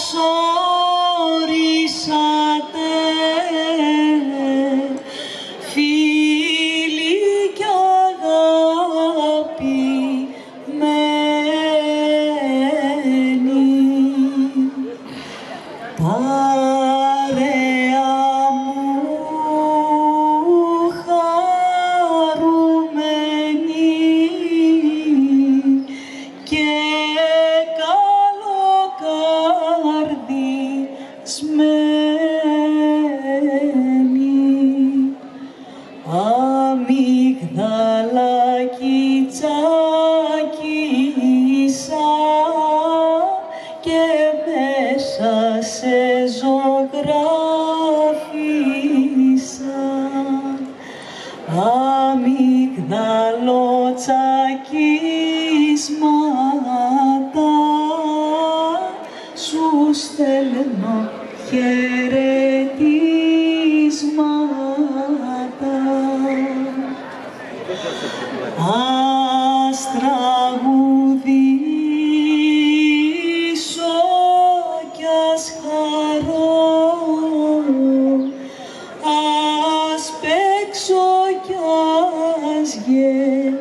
So. Αμύγδαλάκι τσάκισα και μέσα σε ζωγράφισα. Αμύγδαλο τσακίσματα σου στέλνω χαιρετίσματα ας τραγουδήσω κι ας χαρώ. Ας παίξω κι ας γελάσω.